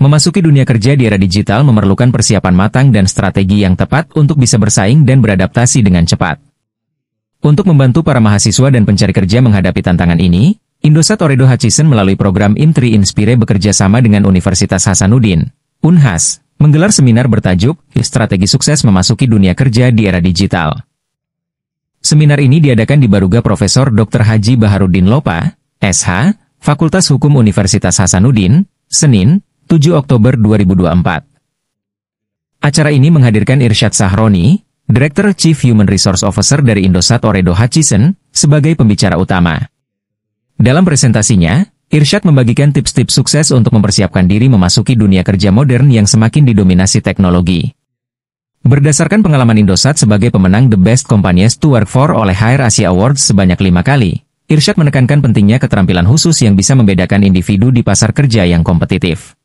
Memasuki dunia kerja di era digital memerlukan persiapan matang dan strategi yang tepat untuk bisa bersaing dan beradaptasi dengan cepat. Untuk membantu para mahasiswa dan pencari kerja menghadapi tantangan ini, Indosat Oredo Hutchison melalui program Intri Inspire bekerja sama dengan Universitas Hasanuddin, UNHAS, menggelar seminar bertajuk Strategi Sukses Memasuki Dunia Kerja di Era Digital. Seminar ini diadakan di Baruga Profesor Dr. Haji Baharudin Lopa, SH, Fakultas Hukum Universitas Hasanuddin, Senin, 7 Oktober 2024. Acara ini menghadirkan Irsyad Sahroni, Director Chief Human Resource Officer dari Indosat Oredo Hutchison, sebagai pembicara utama. Dalam presentasinya, Irsyad membagikan tips-tips sukses untuk mempersiapkan diri memasuki dunia kerja modern yang semakin didominasi teknologi. Berdasarkan pengalaman Indosat sebagai pemenang The Best Companies to Work For oleh HR Asia Awards sebanyak lima kali, Irsyad menekankan pentingnya keterampilan khusus yang bisa membedakan individu di pasar kerja yang kompetitif.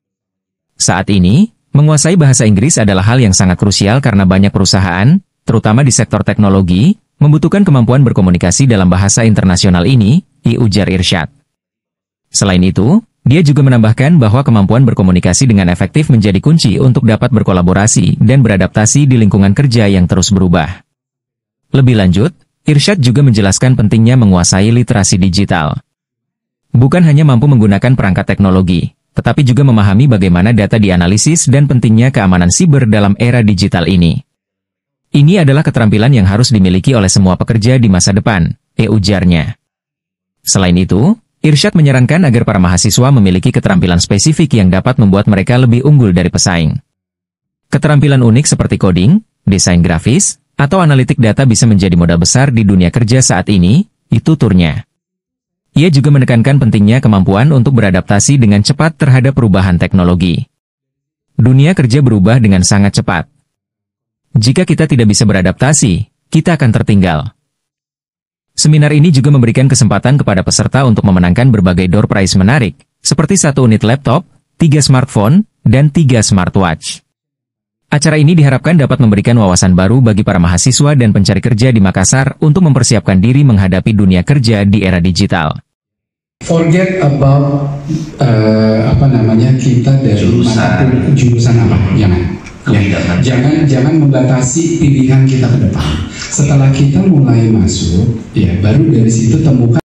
Saat ini, menguasai bahasa Inggris adalah hal yang sangat krusial karena banyak perusahaan, terutama di sektor teknologi, membutuhkan kemampuan berkomunikasi dalam bahasa internasional ini, i ujar Irsyad. Selain itu, dia juga menambahkan bahwa kemampuan berkomunikasi dengan efektif menjadi kunci untuk dapat berkolaborasi dan beradaptasi di lingkungan kerja yang terus berubah. Lebih lanjut, Irsyad juga menjelaskan pentingnya menguasai literasi digital. Bukan hanya mampu menggunakan perangkat teknologi, tetapi juga memahami bagaimana data dianalisis dan pentingnya keamanan siber dalam era digital ini. Ini adalah keterampilan yang harus dimiliki oleh semua pekerja di masa depan, e ujarnya. Selain itu, Irsyad menyarankan agar para mahasiswa memiliki keterampilan spesifik yang dapat membuat mereka lebih unggul dari pesaing. Keterampilan unik seperti coding, desain grafis, atau analitik data bisa menjadi modal besar di dunia kerja saat ini, itu turnya. Ia juga menekankan pentingnya kemampuan untuk beradaptasi dengan cepat terhadap perubahan teknologi. Dunia kerja berubah dengan sangat cepat. Jika kita tidak bisa beradaptasi, kita akan tertinggal. Seminar ini juga memberikan kesempatan kepada peserta untuk memenangkan berbagai door prize menarik, seperti satu unit laptop, tiga smartphone, dan tiga smartwatch. Acara ini diharapkan dapat memberikan wawasan baru bagi para mahasiswa dan pencari kerja di Makassar untuk mempersiapkan diri menghadapi dunia kerja di era digital. Forget about uh, apa namanya kita dari jurusan, jurusan apa? Jangan. Ya, jangan jangan membatasi pilihan kita ke depan. Setelah kita mulai masuk, ya baru dari situ temukan.